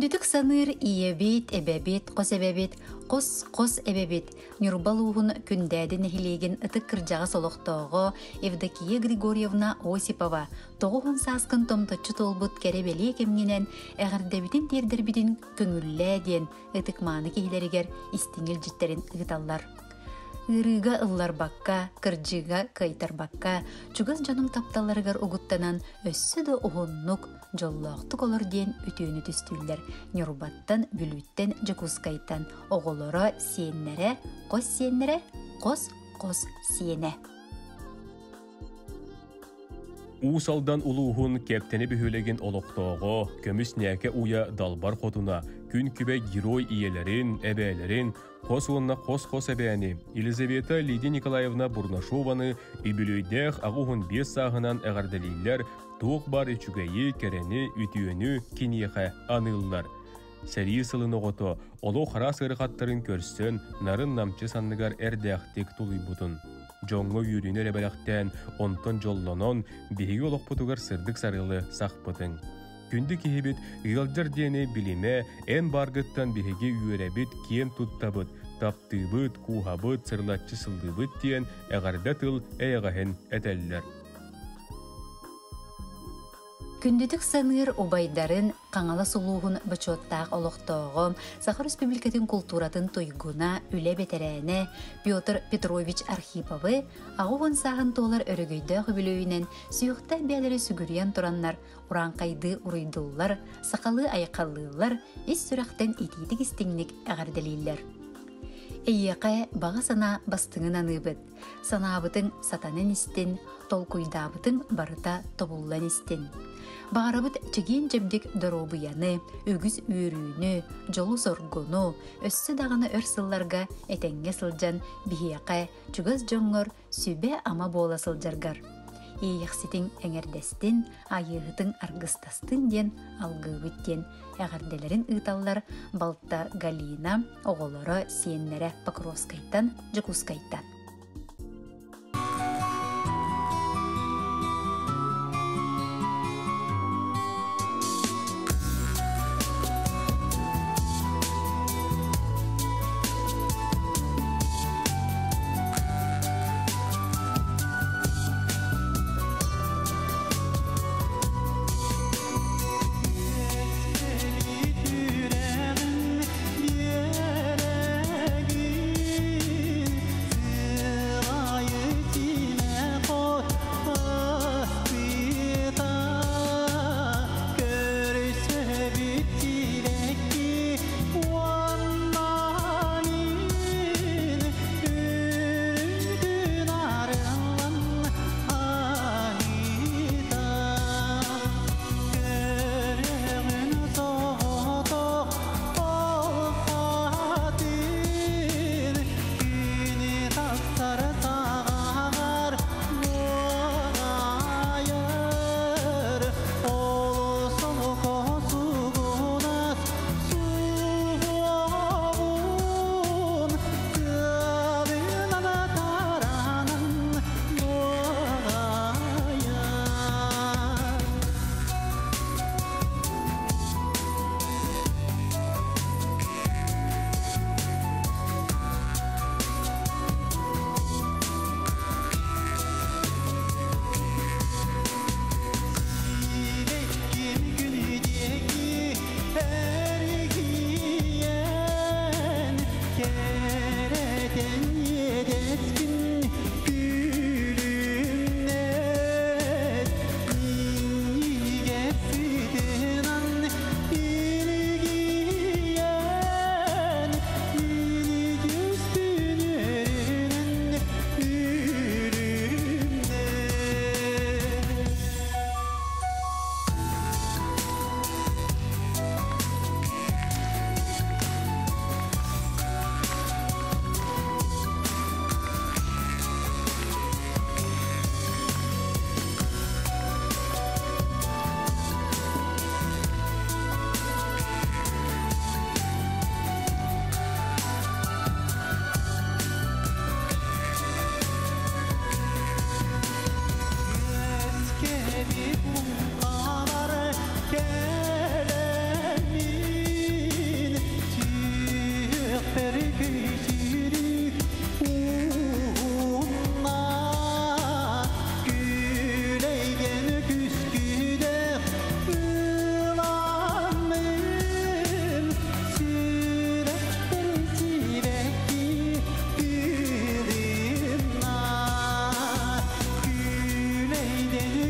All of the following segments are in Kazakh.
Күндүтүк саныр иебит, эбебит, қос эбебит, қос қос эбебит. Нюрбалуғын күндәді нәхилеген ытык кыржаға солықтоғы Евдокия Григорьевна Осипова тоғуғын саскын томточу толбут керебеле кемненен әғірдебітін тердербітін көңіллә ден ытык маны кейлерігер истиңел життерин ыгыталлар. Ырыга кыржыга кайтар бакка, чугас жаның тапталарыгар угуттанан өссі да уғыннук, жоллоқтук олар ден үтүүнү түстүллер. Нюрбаттан, бүлүттен, жакускайттан, оголора сиеннере, қос сиеннере, қос қос сиене. Уусалдан улуухун кептени бүһүлеген олоқтоого, көмүс нәке уя далбар хотуна, күн күбе герой иелерин, эбээлерин, қос уонна қос-қос эбээни Елизавета Лидия Николаевна Бурнашованы үбүлүйдэх агуһун бес саагынан эҕардалииллер туох бар үчүгэйи керени үтүөнү киниэхэ аныллар. Сәрии сылын оғото, оло харас ырыхаттарын көрсөн, нарын намчы санныгар эрдäхтик тулуйбутун. Жоңго үйрүнер эбелэхтен, онтон жоллонон, биһиги олохпутугар сырдык сарылы сахпытың. Күнді кихибит ыалдыр диэни билиме эн баргыттан биһиги үйөребит кием туттабыт, таптыыбыт, куухабыт, сырлатчы сылдыбыт диэн эҕарда тыл эйэҕэһин. Күндүтүк саныр убайдарын қаңала сулуғын бычоттақ олықтоғы Сахар Республикатын культуратын туйгуна үле бетерәне Петр Петрович Архиповы ағуғын сағын толар өрігүйді хүбілөйінен сүйіқта бәлері сүгірген тұраннар уранқайды урыйдылар, сақалы айқалылар, ес сүрақтен итидік істіңнік әғарделейлер. Эйеқэ баға сана бастыңын аныбыт. Санабытың сатанын істен, толкуйдабытың барыта тобуллан істен. Бағарабыт чеген жемдік доробыяны, үгіз үйрүүнү, жолу соргону, өссі дағаны өр сылларга этеңге сылжан бихияқэ чугас жоңғыр сүбе ама бола сылжаргар. Ийяқситин эңердестин, айыгытың аргыстастын ден алгыбыт ден әғарделерин ыталлар Балта Галина, оголора сиеннере Покровскайттан, Жакускайттан.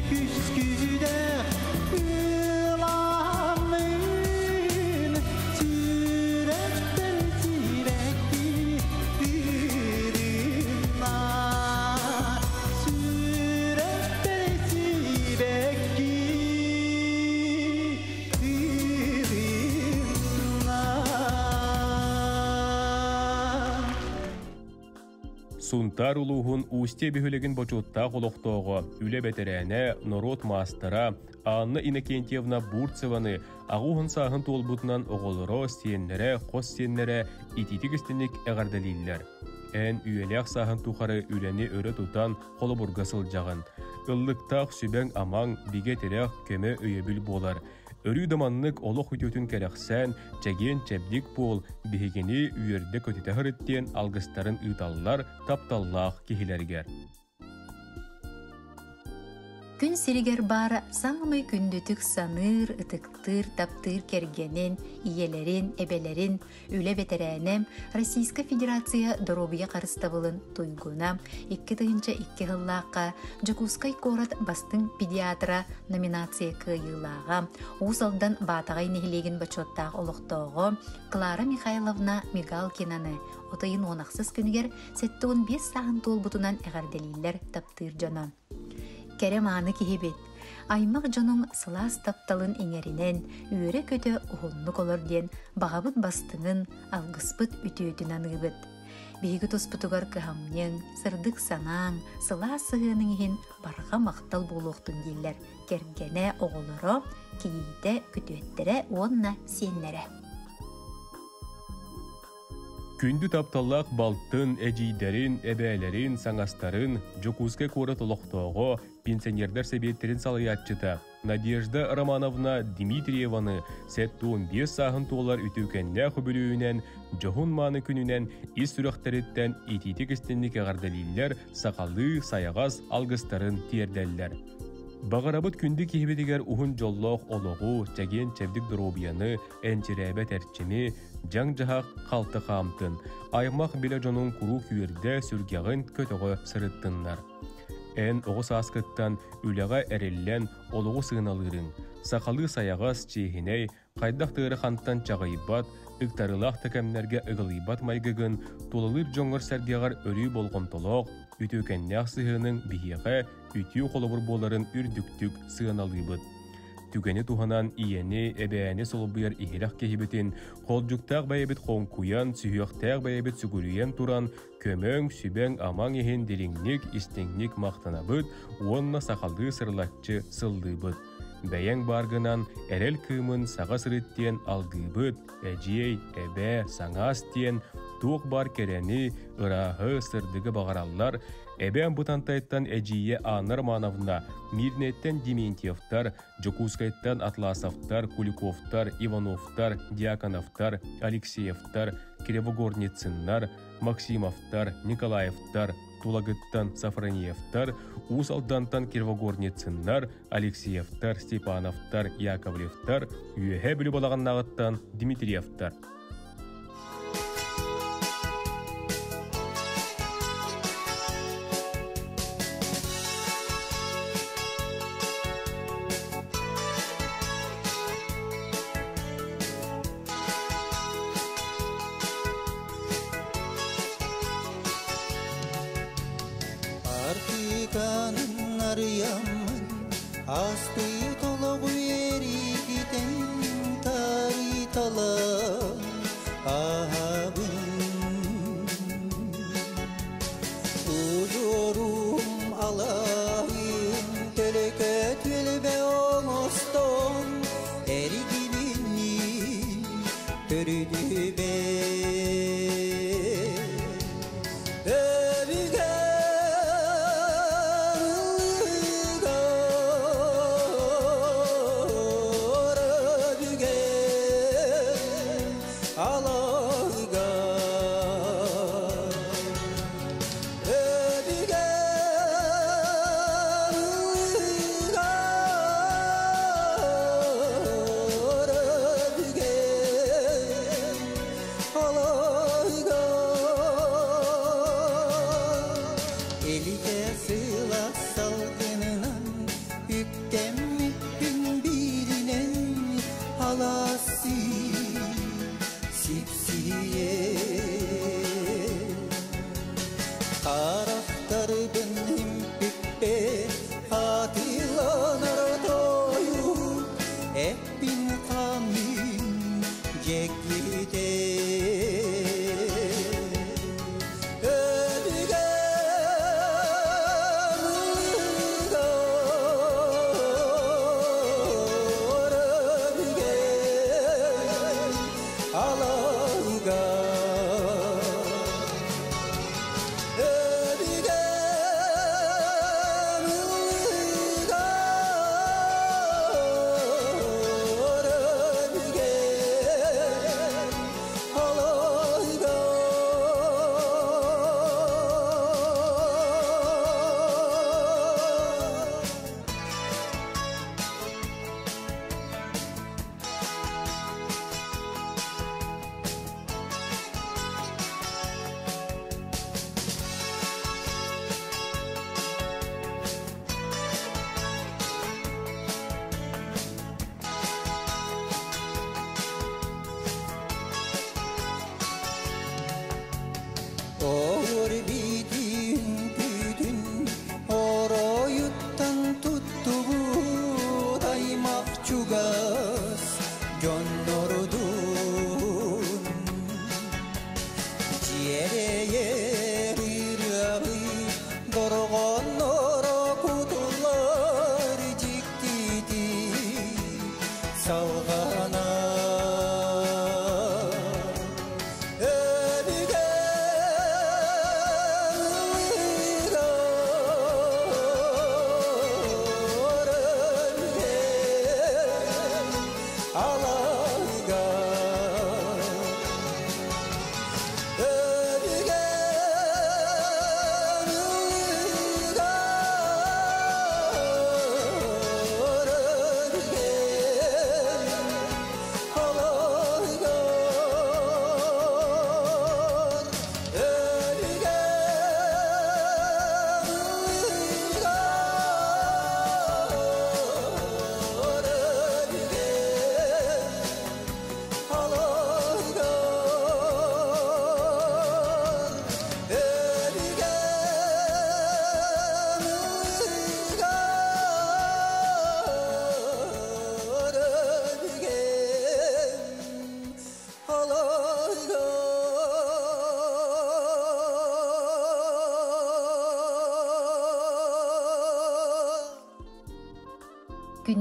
Католический Сунтар улуғын усте бігілігін бочутта қолықтоғы үлі бәтерәне Норот Мастера Анна Иннокентьевна Бурцеваны ағуғын сағын толбутынан оғылыро сиеннері, қос сиеннері ититігістінік әғардалилер. Ән үйелек сағын тухары үләне өрі тұтан қолы бұрғасыл жағын. Ыллықтақ сүбәң амаң биге терек болар. Өрі даманнык олық үтөтін кәрәқсән, чәген чәбдік бол, бігені үйерді көтеті хырыттен алғыстарын ұйталылар тапталлақ кехілергер. Күн сиригер бара саңмый күндүтүк саныр, ытыктыр, таптыр кергенин, иелерин, эбелерин, үле бетерәнем. Российска Федерация доробия қарыстабылын туйгуна, икки тыгынча икки хыллааққа, Жакускай корат бастың педиатра номинация кыйылаға, усалдан батағай нехилеген бачоттақ олықтоғы, Клара Михайловна Мигалкинаны, отайын онақсыз күнігер, сәттіғын 5 сағын толбутунан әғарделейлер таптыр кәрі мааны кихибит. Аймақ жоның сылас тапталын еңерінен, үйірі көті ұғынны колор ден, бағабыт бастыңын, алғыспыт үтіөтін анығыбыт. Бейгі тоспытугар кыхамнен, сырдық санаң, сыла сығының ехін барға мақтал болуқтың дейлер. Кергене оғылыры, кейді күтөттері онна сеннері. Күнді тапталлақ балттын, әжейдерін, әбәлерін, саңастарын, жокузке коры толықтоғы, пенсионердер себеттерін салыятчыта. Надежда Романовна Дмитриеваны сәтті 15 сағын толар үтеукенне хүбілуінен, жоғын маны күнінен ис сүріқтіріттен ититік істенlik ағардалилер сақалы саяғас алғыстарын тиердәлләр. Бағарабыт күнді кехбедігер ухун жоллоқ олоғу, чәген чәвдік дробияны, әнчірәбәт әрчімі, жаң жағақ қалты қамтын, аймақ біле жонун куру күйерде сүргеғын көтіғі сырыттыннар. Ән оғыс аскыттан үліға әреллен олығы сығыналырын, сақалы саяғас чейхіней, қайдақ тығыры қанттан чағайбат, ыктарылақ тәкәмнәргә ыгылыйбат майгыгын, тулылыр жоңғыр сәргеғар өрі болғын толоқ, үтөкәннәк сыһының биһиэхэ үтүү холобур боларын үрдүктүк сыаналыыбыт түгени туһанан иэни эбээни солубуяр иһирах киһибитин холдьуктаах бэйэбит хоңкуян сүйөхтээх бэйэбит сүгүрүйэн туран көмөң сүбэң амаң иһин дириңник истиңник мактанабыт уонна сахалдыы сырлатчы сылдыыбыт бәйәң баргынан әрел кыымын саға сырыттен алгыыбыт әжей әбә саңас тиен туох бар керени ыраһы сырдыгы бағараллар эбээн бутантайттан эжие Анна Романовна, Мирнеттен Дементьевтар, Жокускайттан Атласовтар, Куликовтар, Ивановтар, Дьяконовтар, Алексеевтар, Кривогорницыннар, Максимовтар, Николаевтар, Тулагыттан Сафрониевтар, Усалдантан Кирвогорницыннар, Алексеевтар, Степановтар, Яковлевтар, балағаннағыттан Дмитриевтар. gördü ben Sipsiye Sipsiye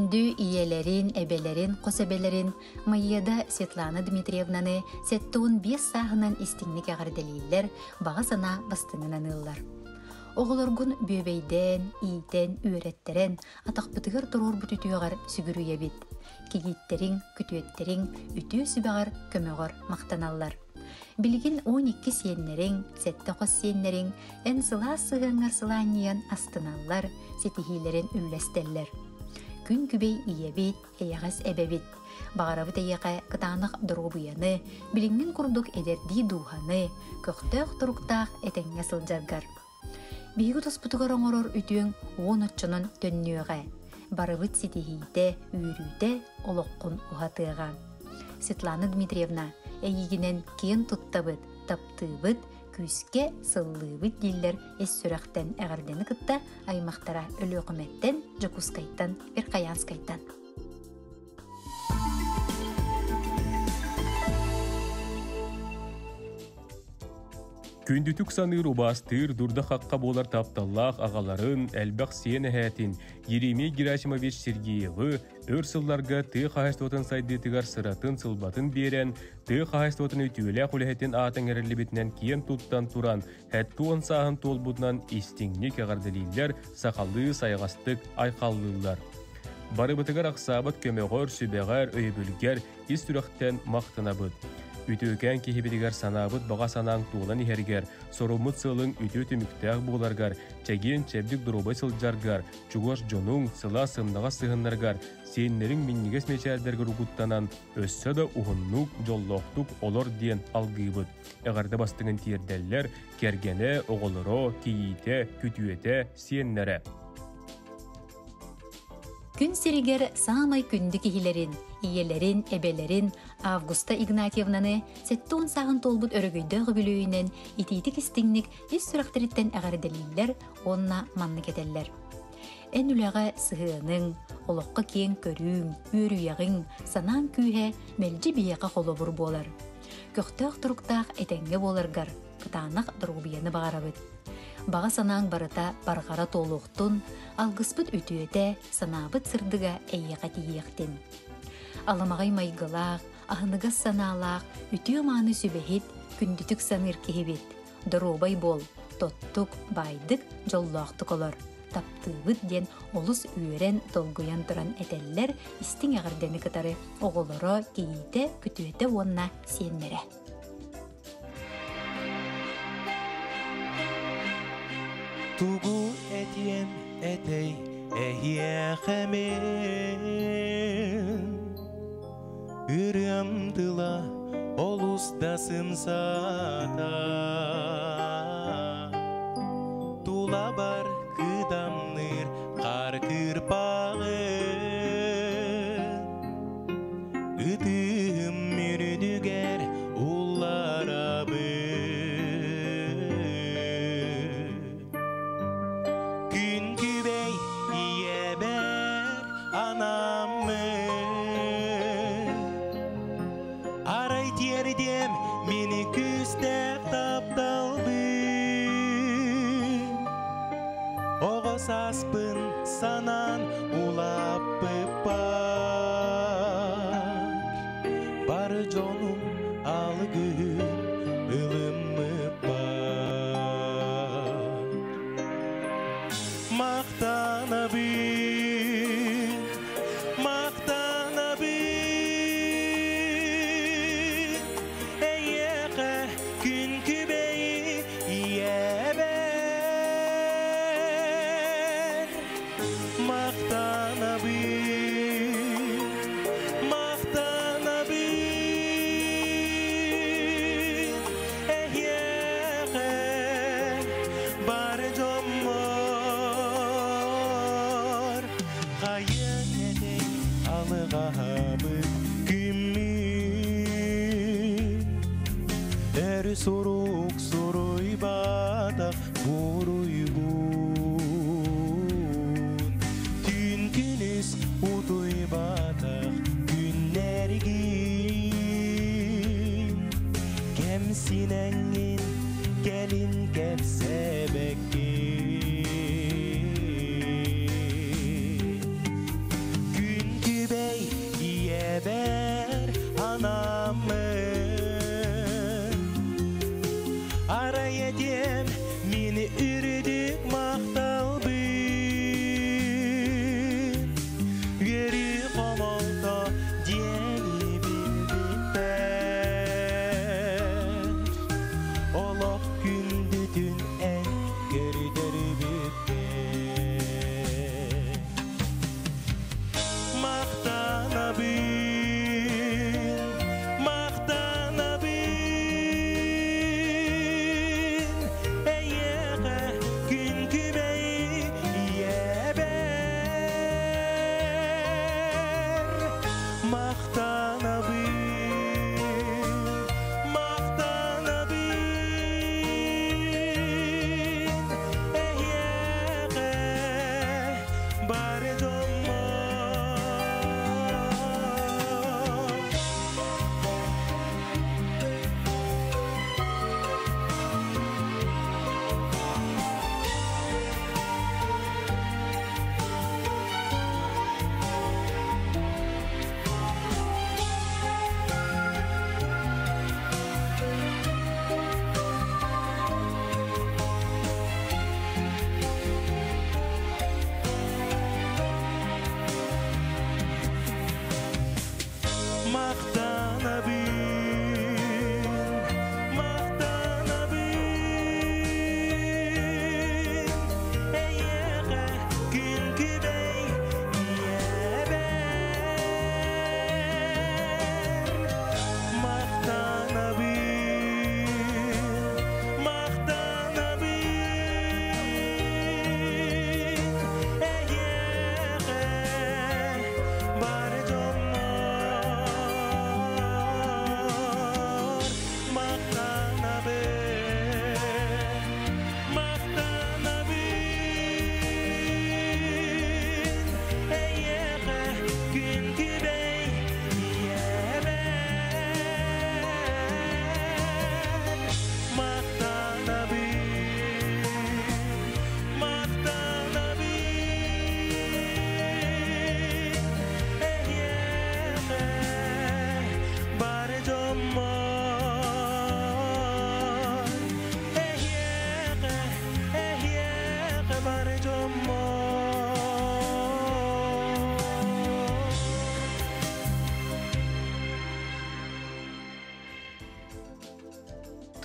Күндү иелерин, эбелерин, косебелерин Майяда Светлана Дмитриевнаны сеттуун бес саһынан истиңник агарделииллер бага сана бастыңынан ыллар. Оголоргун бөбейден, иитен, үйреттерен, атақпытыгар турур бүтүтүгар сүгүрүйебит. Кигиттерин, күтүеттерин, үтүү сүбагар көмөгөр мактаналлар. Билигин 12 сиеннерин, сетте қос сиеннерин, эн сыла сыгыңар сылааниян астыналлар, сетихилерин үллестеллер. Күн күбей иебит, эйағас эбебит. Бағарабыт эйеқэ кытаанық дұрғыбыяны, билиңнин курдук эдерди дууханы, көқтөөх туруктаах этеңге сылжаргар. Биһиги тоспутугар оҥорор үтүөң уон оччонон төннүөҕэ. Барыбыт ситиһиите, үүрүүте олоққун уһатыаға. Светлана Дмитриевна эйигинен киен туттабыт, таптыыбыт, күске сыллыыбыт диллер эс сүрэхтен эҕэрдени кытта аймахтара өлүөкүмэттен, жокускайттан, верхаянскайттан. Күндүтүк саныр убастыр дурда хаққа болар тапталлах агаларын әлбәқ сиен әһәтин Еремей Герасимович Сергеевы өр сылларга ты хахастотын сайдытыгар сыратын сылбатын берен ты хахастотын үтүөлә хүләһетин атын эрелибитнен киен туттан туран хәттуон саһын толбутнан истиңник агардылиллер сақаллы сайгастык айқаллылар. Барыбытыгар ақсабыт көмөгөр сүбәгәр өйбүлгәр ис түрәхтән мақтанабыт. Үтөкән кихибидигер санабыт бага санаң туылан ихергер, сорумут сылың үтө түмүктәк буларгар, чәген чәбдик дуруба сылжаргар, чугош жонуң сыла сымнага сыгыннаргар, сеннерин миннигес мечәрдәргә ругуттанан, өссө да ухуннук, жоллоқтук олор диен алгыйбыт. Эгарда бастыңын тиердәлләр, кергене, оголоро, киите, күтүете, сиеннәре. Күн сиригер самай күнді кихилерин, иелерин, эбелерин Августа Игнатьевнаны сеттуун сағын толбут өрөгөйдөөгө бүлүүнен итиитик истиңник ис сүрахтериттен әгәрделиллер онна манны кетеллер. Эн үләгә сыһыының, олоққа киен көрүүң, үөрүйәғың, санаан күйе мелжи бияға холобур болар. Көқтөөх туруктаах этеңге боларгар, кытаанах дұргубияны бағарабыт. Бага санаң барыта баргара толуқтун, алгыспыт үтүөте санаабыт сырдыга эйяға тиектин. Аламагай майгылаах, ахыныгас санаалаах үтүү мааны сүбэхит күндүтүк саныр киһибит. Дуруубай бол тоттук байдык жоллоохтук олор. Таптыыбыт диэн олус үөрэн толгуйан туран этеллер истиң эҕэрдени кытары оголоро киите күтүөтө уонна сиэннэрэ. Тугу этиэн этэй эхиэхэмэ Batıla olustasın sata. Tula bar Alle Gehör.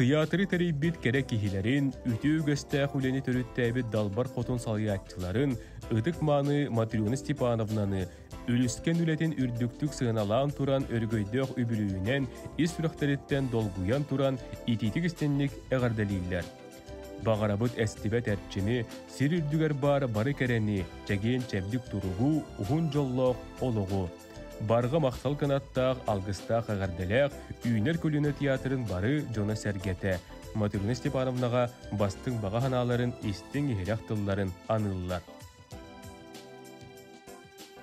Тыятры терейбит керек кихилерин, үтүү göstää хүлени төрүттәбит далбар хотун салыяччыларын, ыдык маны Матрёна Степановнаны, үліскен үлетін үрдүктүк сыыналаан туран өргөйдөөх үбүлүүнен ис сүрөхтериттен долгуян туран ититик истенник эҕардалииллер. Бағарабыт әстибет әрчими, сир үрдүгер бар бары кәрәни, чәген чәбдік туругу, ухун жоллоқ олугу. Барға мақтал канаттақ, алгыстақ ағарделәқ, үйнер көліні театрын бары жона сәргеті. Материна Степановнаға бастың баға ханаларын, истің ехелек тылларын аныллар.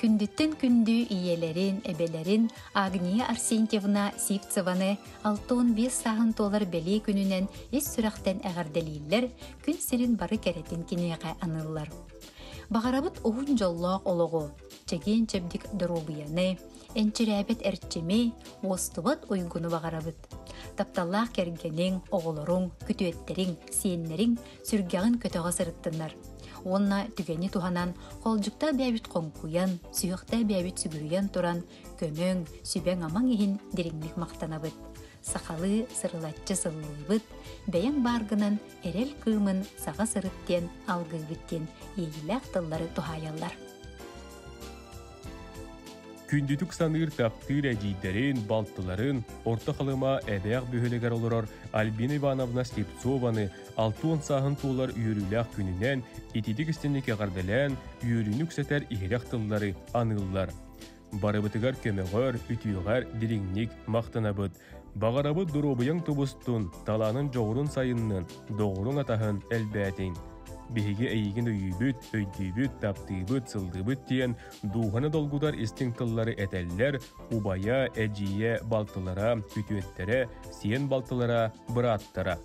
Күндүттен күндү иелерин, эбелерин Агния Арсентьевна Сивцеваны 6-5 сағын толар бәлей күнінен ес сүрақтен әғарделейлер, күн сирин бары кәретін кенеға анылар. Бағарабыт оғын жоллоқ олығы, чеген чебдік дұрубияны, энчерәбет әрчеме, остыбат ойгуну бағарабыт. Тапталлақ кергенің, оғылырың, күтуеттерің, сиеннерің сүргәғын көтіға сырыттынар. Онна түгені туханан холжукта бәбит қонкуян, сүйіқта бәбит сүгүрүйен туран, көмөң, сүбәң амаң ихин дереңмек мақтанабыт. Сақалы сырылатчы сыллыбыт, бәйін баргынан эрел кымын саға сырыттен алгыбыттен егіләк тыллары тухаялар. Күндүтүк саныр таптыр әдейдерин, балтыларын, орта қалыма әбәғ бөхілігер олырар Альбина Ивановна Слепцованы алтуын сағын туылар үйіріләқ күнінен итидік істенеке ғардалән үйірінік сәтер ихерек тыллары аныллар. Барыбытыгар көмөгөр, үтүйгөр, диреңник, мақтанабыт. Бағарабыт дұробыяң тубустун, таланын жоғырын сайыннын, доғырын атахын әлбәтин. биһиги эйигин өйүүбүт, өйдүүбүт, таптыыбыт, сылдыбыт дууханы долгудар истиң тыллары этеллер, убая, эжие балтылара, күтүеттере, сиен балтылара, быраттара.